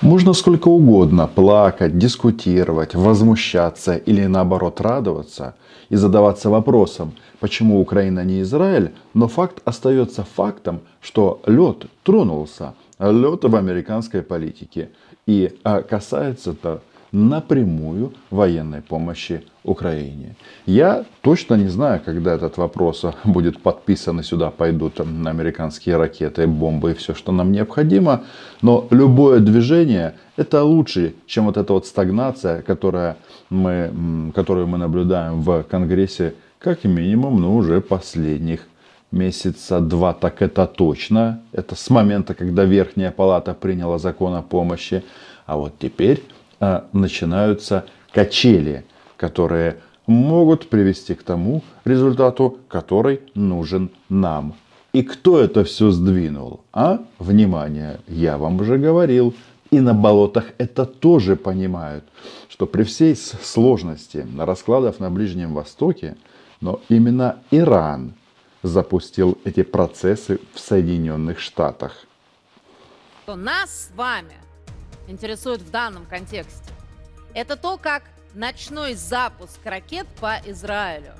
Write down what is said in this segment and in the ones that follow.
Можно сколько угодно плакать, дискутировать, возмущаться или наоборот радоваться и задаваться вопросом, почему Украина не Израиль, но факт остается фактом, что лед тронулся, лед в американской политике. И а, касается это напрямую военной помощи Украине. Я точно не знаю, когда этот вопрос будет подписан и сюда пойдут американские ракеты, бомбы и все, что нам необходимо. Но любое движение это лучше, чем вот эта вот стагнация, которая мы, которую мы наблюдаем в Конгрессе как минимум, ну, уже последних месяца два, так это точно. Это с момента, когда Верхняя Палата приняла закон о помощи. А вот теперь начинаются качели, которые могут привести к тому результату, который нужен нам. И кто это все сдвинул? А? Внимание, я вам уже говорил. И на болотах это тоже понимают, что при всей сложности раскладов на Ближнем Востоке, но именно Иран запустил эти процессы в Соединенных Штатах. Нас с вами интересует в данном контексте, это то, как ночной запуск ракет по Израилю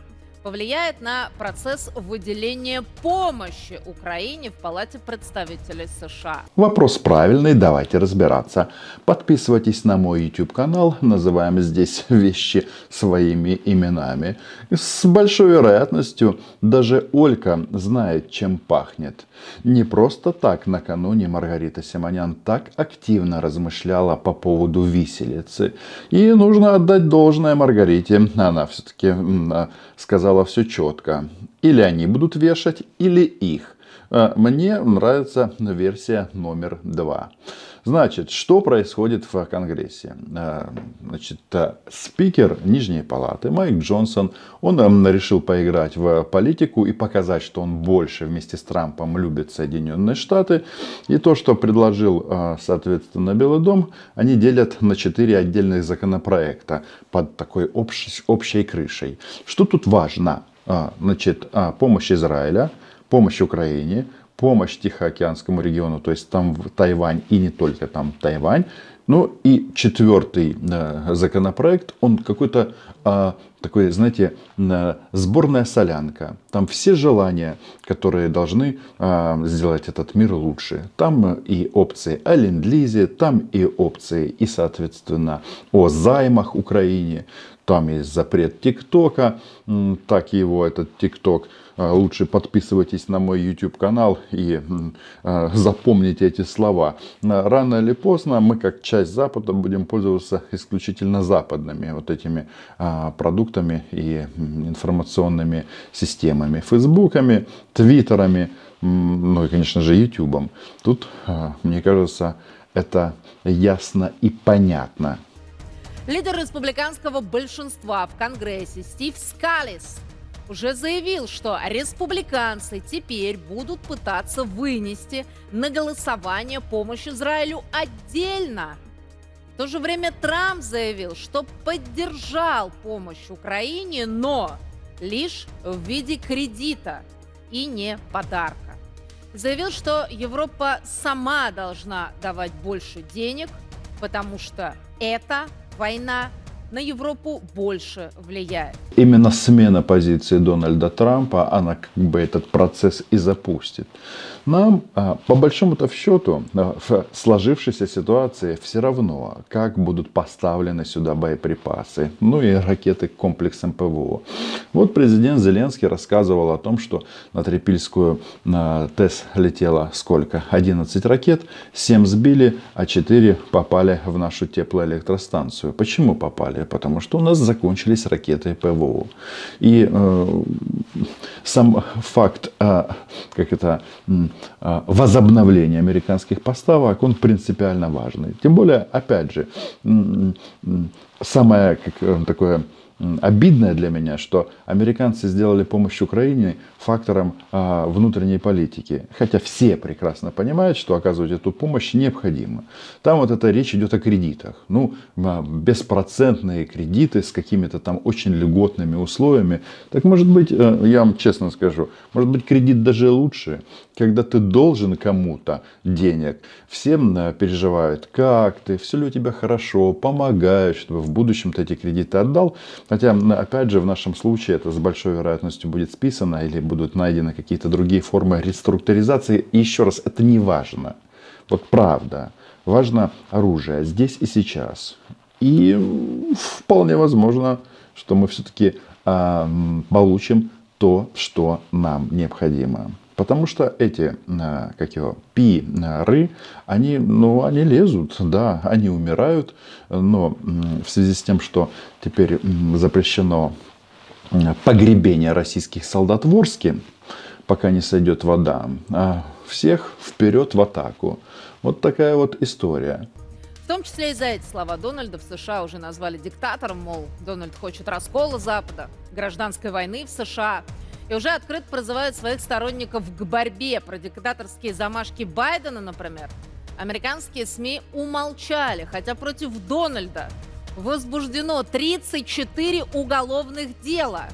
повлияет на процесс выделения помощи Украине в Палате представителей США? Вопрос правильный, давайте разбираться. Подписывайтесь на мой YouTube канал, называем здесь вещи своими именами. С большой вероятностью даже Олька знает, чем пахнет. Не просто так накануне Маргарита Симонян так активно размышляла по поводу виселицы. И нужно отдать должное Маргарите. Она все-таки сказала все четко. Или они будут вешать, или их. А, мне нравится версия номер два. Значит, что происходит в Конгрессе? А, значит, а, спикер Нижней Палаты Майк Джонсон, он решил поиграть в политику и показать, что он больше вместе с Трампом любит Соединенные Штаты. И то, что предложил, соответственно, Белый дом, они делят на четыре отдельных законопроекта под такой общей, крышей. Что тут важно? Значит, помощь Израиля – помощь Украине, помощь Тихоокеанскому региону, то есть там Тайвань и не только там Тайвань. Ну и четвертый э, законопроект, он какой-то э, такой, знаете, э, сборная солянка. Там все желания, которые должны э, сделать этот мир лучше. Там и опции о ленд-лизе, там и опции и, соответственно, о займах Украине. Там есть запрет ТикТока, так его этот ТикТок а, лучше подписывайтесь на мой YouTube канал и а, запомните эти слова. Рано или поздно мы как часть Запада будем пользоваться исключительно западными вот этими а, продуктами и информационными системами. Фейсбуками, твиттерами, ну и, конечно же, ютубом. Тут, мне кажется, это ясно и понятно. Лидер республиканского большинства в Конгрессе Стив Скалис уже заявил, что республиканцы теперь будут пытаться вынести на голосование помощь Израилю отдельно. В то же время Трамп заявил, что поддержал помощь Украине, но лишь в виде кредита и не подарка. Заявил, что Европа сама должна давать больше денег, потому что это война на Европу больше влияет. Именно смена позиции Дональда Трампа, она как бы этот процесс и запустит. Нам, а, по большому-то счету, а, в сложившейся ситуации все равно, как будут поставлены сюда боеприпасы, ну и ракеты к комплексам ПВО. Вот президент Зеленский рассказывал о том, что на Трипильскую на ТЭС летело сколько? 11 ракет, 7 сбили, а 4 попали в нашу теплоэлектростанцию. Почему попали? потому что у нас закончились ракеты ПВО. И э, сам факт э, как это, э, возобновления американских поставок, он принципиально важный. Тем более, опять же, самое как, э, такое обидное для меня, что американцы сделали помощь Украине фактором а, внутренней политики. Хотя все прекрасно понимают, что оказывать эту помощь необходимо. Там вот эта речь идет о кредитах. Ну, а, беспроцентные кредиты с какими-то там очень льготными условиями. Так может быть, э, я вам честно скажу, может быть кредит даже лучше, когда ты должен кому-то денег. Всем э, переживают, как ты, все ли у тебя хорошо, помогают, чтобы в будущем ты эти кредиты отдал. Хотя, опять же, в нашем случае это с большой вероятностью будет списано или будут найдены какие-то другие формы реструктуризации. И еще раз, это не важно. Вот правда. Важно оружие здесь и сейчас. И вполне возможно, что мы все-таки э, получим то, что нам необходимо. Потому что эти, а, как его, пи, ры, они, ну, они лезут, да, они умирают, но в связи с тем, что теперь запрещено погребение российских солдат в Орске, пока не сойдет вода, а всех вперед в атаку. Вот такая вот история. В том числе и за эти слова Дональда в США уже назвали диктатором, мол, Дональд хочет раскола Запада, гражданской войны в США – и уже открыто призывают своих сторонников к борьбе. Про диктаторские замашки Байдена, например, американские СМИ умолчали, хотя против Дональда возбуждено 34 уголовных дела.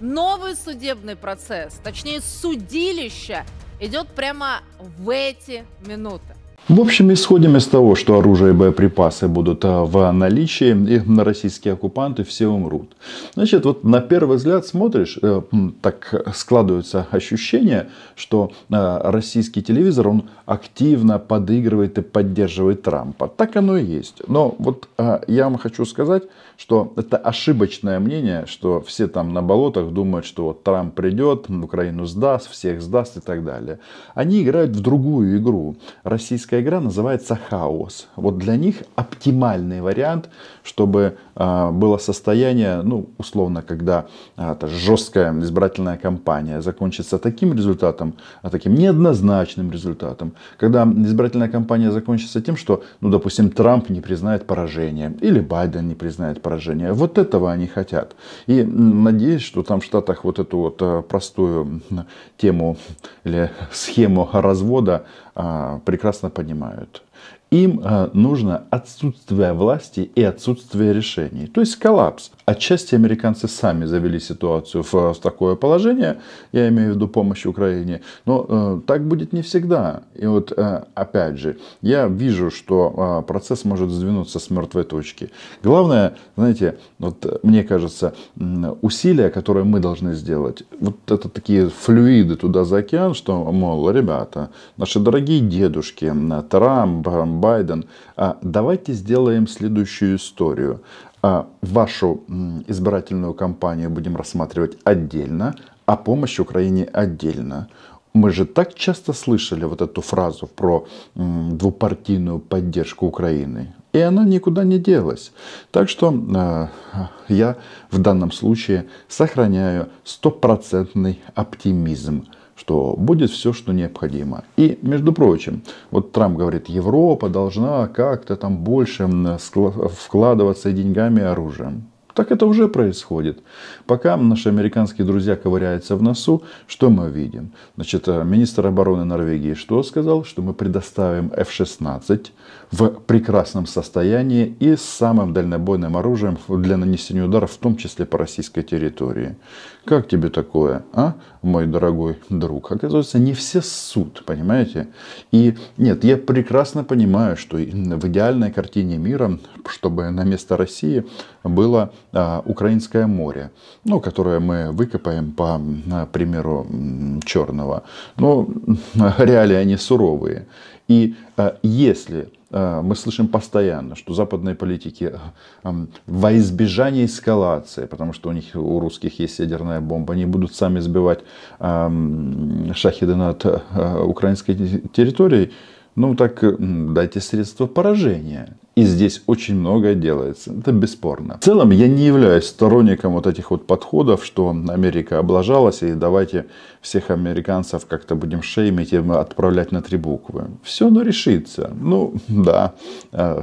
Новый судебный процесс, точнее судилище, идет прямо в эти минуты. В общем, исходим из того, что оружие и боеприпасы будут а, в наличии, и на российские оккупанты все умрут. Значит, вот на первый взгляд смотришь, э, так складывается ощущение, что э, российский телевизор, он активно подыгрывает и поддерживает Трампа. Так оно и есть. Но вот э, я вам хочу сказать, что это ошибочное мнение, что все там на болотах думают, что вот Трамп придет, Украину сдаст, всех сдаст и так далее. Они играют в другую игру. Российская Политическая игра называется хаос. Вот для них оптимальный вариант, чтобы э, было состояние, ну, условно, когда это жесткая избирательная кампания закончится таким результатом, а таким неоднозначным результатом. Когда избирательная кампания закончится тем, что, ну, допустим, Трамп не признает поражение или Байден не признает поражение. Вот этого они хотят. И надеюсь, что там в Штатах вот эту вот э, простую тему или схему развода а, прекрасно понимают понимают. Им э, нужно отсутствие власти и отсутствие решений. То есть коллапс. Отчасти американцы сами завели ситуацию в, такое положение, я имею в виду помощь Украине, но э, так будет не всегда. И вот э, опять же, я вижу, что э, процесс может сдвинуться с мертвой точки. Главное, знаете, вот мне кажется, усилия, которые мы должны сделать, вот это такие флюиды туда за океан, что, мол, ребята, наши дорогие дедушки, Трамп, Байден, а давайте сделаем следующую историю. А вашу избирательную кампанию будем рассматривать отдельно, а помощь Украине отдельно. Мы же так часто слышали вот эту фразу про двупартийную поддержку Украины. И она никуда не делась. Так что э, я в данном случае сохраняю стопроцентный оптимизм что будет все, что необходимо. И, между прочим, вот Трамп говорит, Европа должна как-то там больше вкладываться деньгами и оружием. Так это уже происходит. Пока наши американские друзья ковыряются в носу, что мы видим? Значит, э, министр обороны Норвегии что сказал? Что мы предоставим F-16 в прекрасном состоянии и с самым дальнобойным оружием для нанесения ударов, в том числе по российской территории. Как тебе такое, а, мой дорогой друг? Оказывается, не все суд, понимаете? И нет, я прекрасно понимаю, что в идеальной картине мира, чтобы на место России было Украинское море, ну, которое мы выкопаем по примеру Черного. Но реалии они суровые. И а, если а, мы слышим постоянно, что западные политики во избежание эскалации, потому что у них у русских есть ядерная бомба, они будут сами сбивать шахиды над украинской территорией, ну так дайте средства поражения. И здесь очень многое делается. Это бесспорно. В целом, я не являюсь сторонником вот этих вот подходов, что Америка облажалась, и давайте всех американцев как-то будем шеймить и отправлять на три буквы. Все оно решится. Ну, да, э,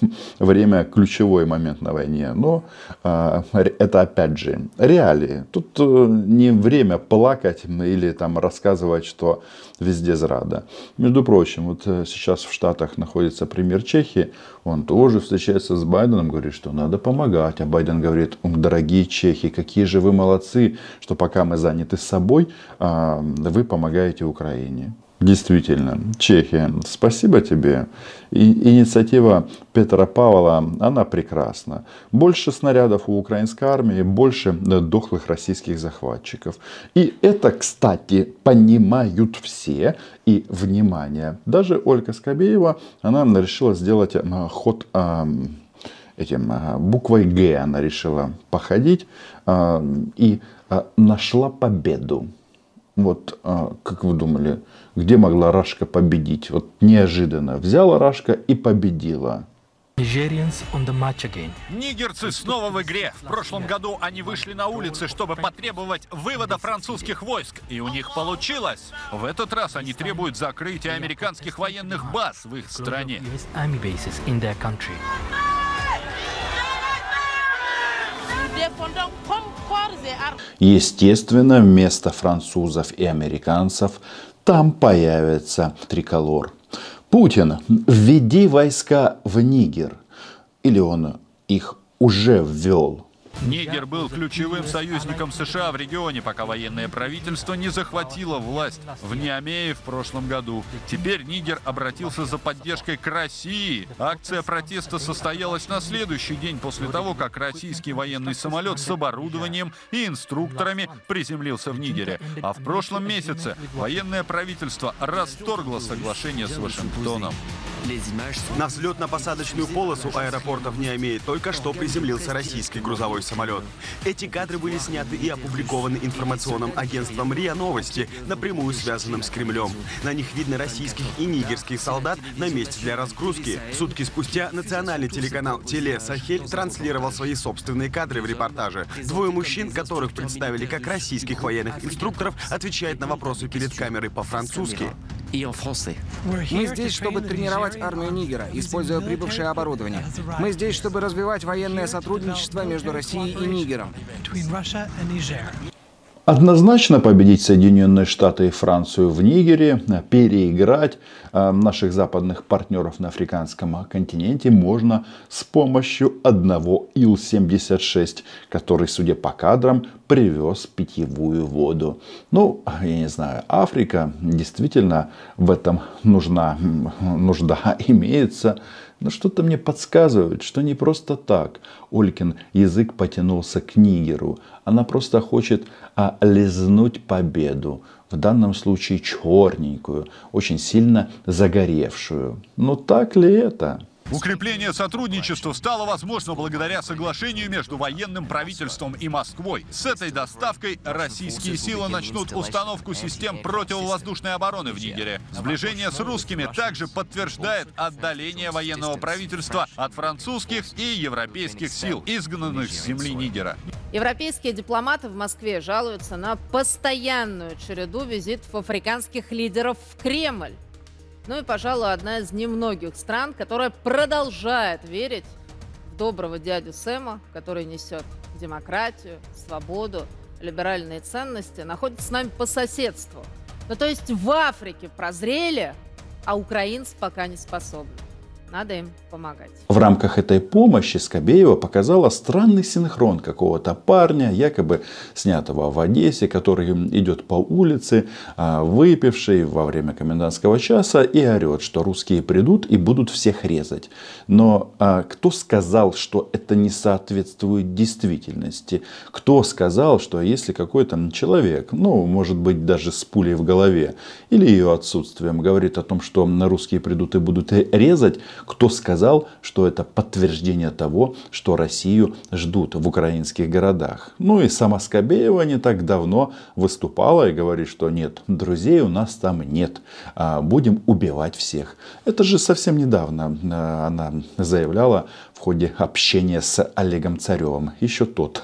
время ключевой момент на войне. Но э, это, опять же, реалии. Тут э, не время плакать или там рассказывать, что везде зрада. Между прочим, вот сейчас в Штатах находится премьер Чехии, он тоже встречается с Байденом, говорит, что надо помогать. А Байден говорит, дорогие чехи, какие же вы молодцы, что пока мы заняты собой, а, вы помогаете Украине. Действительно, Чехия, спасибо тебе. И инициатива Петра Павла, она прекрасна. Больше снарядов у украинской армии, больше дохлых российских захватчиков. И это, кстати, понимают все. И, внимание, даже Ольга Скобеева, она решила сделать ход этим буквой Г она решила походить и нашла победу. Вот как вы думали, где могла Рашка победить? Вот неожиданно взяла Рашка и победила. Нигерцы снова в игре. В прошлом году они вышли на улицы, чтобы потребовать вывода французских войск. И у них получилось. В этот раз они требуют закрытия американских военных баз в их стране. Естественно, вместо французов и американцев там появится триколор. Путин, введи войска в Нигер. Или он их уже ввел. Нигер был ключевым союзником США в регионе, пока военное правительство не захватило власть в Ниамее в прошлом году. Теперь Нигер обратился за поддержкой к России. Акция протеста состоялась на следующий день после того, как российский военный самолет с оборудованием и инструкторами приземлился в Нигере. А в прошлом месяце военное правительство расторгло соглашение с Вашингтоном. На взлетно-посадочную полосу аэропорта в Ниамее только что приземлился российский грузовой самолет. Эти кадры были сняты и опубликованы информационным агентством РИА Новости, напрямую связанным с Кремлем. На них видно российских и нигерских солдат на месте для разгрузки. Сутки спустя национальный телеканал Теле Сахель транслировал свои собственные кадры в репортаже. Двое мужчин, которых представили как российских военных инструкторов, отвечают на вопросы перед камерой по-французски. Мы здесь, чтобы тренировать армию Нигера, используя прибывшее оборудование. Мы здесь, чтобы развивать военное сотрудничество между Россией и Нигером. Однозначно победить Соединенные Штаты и Францию в Нигере, переиграть наших западных партнеров на африканском континенте можно с помощью одного Ил-76, который, судя по кадрам, привез питьевую воду. Ну, я не знаю, Африка действительно в этом нужна, нужда имеется. Но что-то мне подсказывает, что не просто так Олькин язык потянулся к Нигеру. Она просто хочет а, лизнуть победу. В данном случае черненькую, очень сильно загоревшую. Но так ли это? Укрепление сотрудничества стало возможно благодаря соглашению между военным правительством и Москвой. С этой доставкой российские силы начнут установку систем противовоздушной обороны в Нигере. Сближение с русскими также подтверждает отдаление военного правительства от французских и европейских сил, изгнанных с земли Нигера. Европейские дипломаты в Москве жалуются на постоянную череду визитов африканских лидеров в Кремль. Ну и, пожалуй, одна из немногих стран, которая продолжает верить в доброго дядю Сэма, который несет демократию, свободу, либеральные ценности, находится с нами по соседству. Ну то есть в Африке прозрели, а украинцы пока не способны. Надо им помогать. В рамках этой помощи Скобеева показала странный синхрон какого-то парня, якобы снятого в Одессе, который идет по улице, а, выпивший во время комендантского часа и орет, что русские придут и будут всех резать. Но а, кто сказал, что это не соответствует действительности? Кто сказал, что если какой-то человек, ну, может быть, даже с пулей в голове или ее отсутствием, говорит о том, что русские придут и будут резать, Кто сказал, что это подтверждение того, что Россию ждут в украинских городах? Ну и сама Скобеева не так давно выступала и говорит, что нет, друзей у нас там нет, а будем убивать всех. Это же совсем недавно а, она заявляла в ходе общения с Олегом Царевым. Еще тот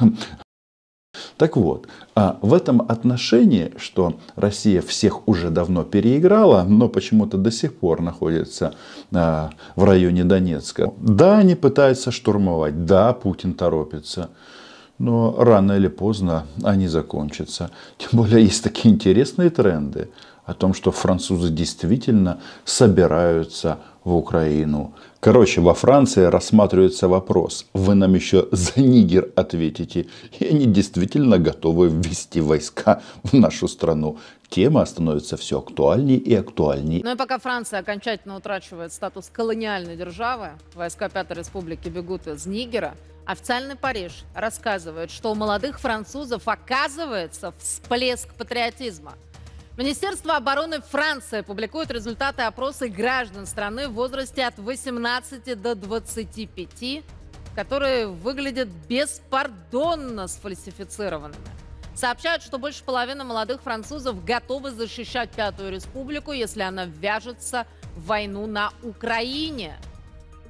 так вот, а в этом отношении, что Россия всех уже давно переиграла, но почему-то до сих пор находится а, в районе Донецка. Да, они пытаются штурмовать, да, Путин торопится. Но рано или поздно они закончатся. Тем более есть такие интересные тренды о том, что французы действительно собираются в Украину. Короче, во Франции рассматривается вопрос, вы нам еще за Нигер ответите, и они действительно готовы ввести войска в нашу страну. Тема становится все актуальнее и актуальнее. Ну и пока Франция окончательно утрачивает статус колониальной державы, войска Пятой Республики бегут из Нигера, официальный Париж рассказывает, что у молодых французов оказывается всплеск патриотизма – Министерство обороны Франции публикует результаты опроса граждан страны в возрасте от 18 до 25, которые выглядят беспардонно сфальсифицированными. Сообщают, что больше половины молодых французов готовы защищать Пятую Республику, если она ввяжется в войну на Украине.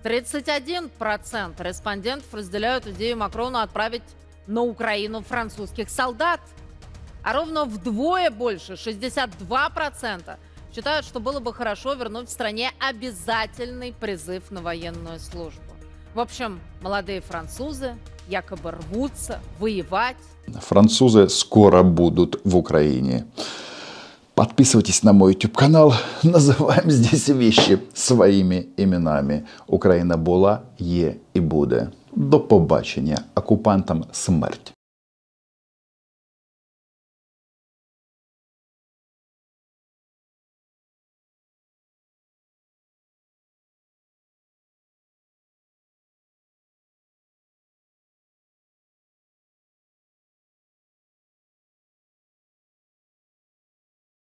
31% респондентов разделяют идею Макрона отправить на Украину французских солдат – а ровно вдвое больше, 62%, считают, что было бы хорошо вернуть в стране обязательный призыв на военную службу. В общем, молодые французы якобы рвутся воевать. Французы скоро будут в Украине. Подписывайтесь на мой YouTube канал. Называем здесь вещи своими именами. Україна була, є і буде. До побачення. Окупантам смерть.